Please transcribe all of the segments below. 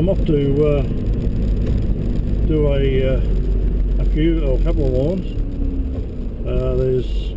I'm off to uh, do a, uh, a few or a couple of lawns. Uh, there's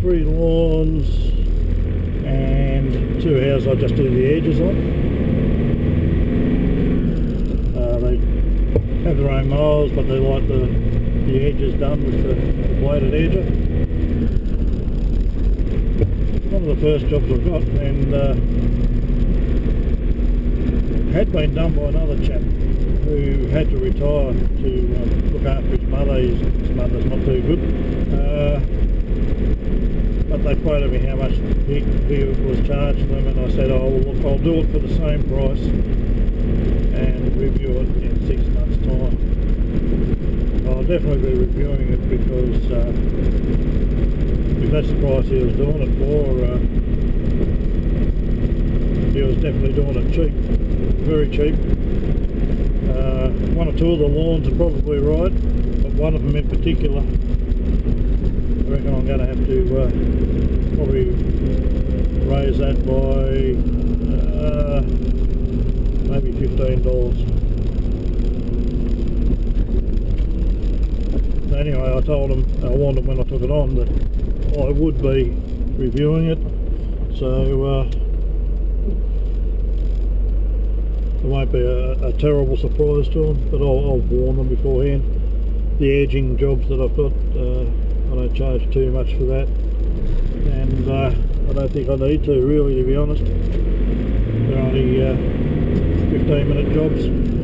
three lawns and two houses I just do the edges on. Uh, they have their own mowers but they like the, the edges done with the, the bladed edger. Of the first jobs I've got and uh, had been done by another chap who had to retire to um, look after his mother. His, his mother's not too good. Uh, but they quoted me how much he, he was charging them and I said, oh look, I'll do it for the same price and review it in six months time. I'll definitely be reviewing it because uh, the price he was doing it for, uh, he was definitely doing it cheap, very cheap. Uh, one or two of the lawns are probably right, but one of them in particular, I reckon I'm going to have to uh, probably raise that by uh, maybe $15. Anyway, I told them, I warned them when I took it on that I would be reviewing it, so uh, it won't be a, a, terrible surprise to them, but I'll, I'll, warn them beforehand. The edging jobs that I've got, uh, I don't charge too much for that, and uh, I don't think I need to really, to be honest. They're only uh, 15 minute jobs.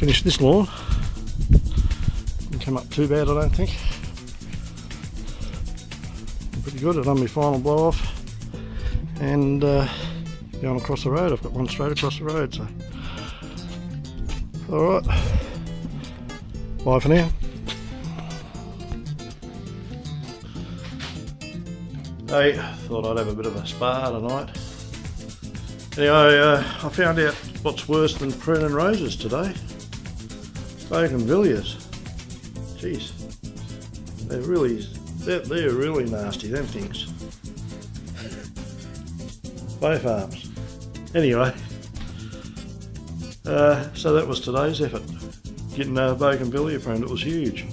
Finished this lawn. Didn't come up too bad, I don't think. Pretty good. I've done my final blow off, and uh, going across the road. I've got one straight across the road. So, all right. Bye for now. Hey, thought I'd have a bit of a spa tonight. Anyway, uh, I found out what's worse than pruning roses today. Bougainvilleas. Jeez. They're really, they're, they're really nasty, them things. Both arms. Anyway, uh, so that was today's effort. Getting a bougainvillea pruned, it was huge.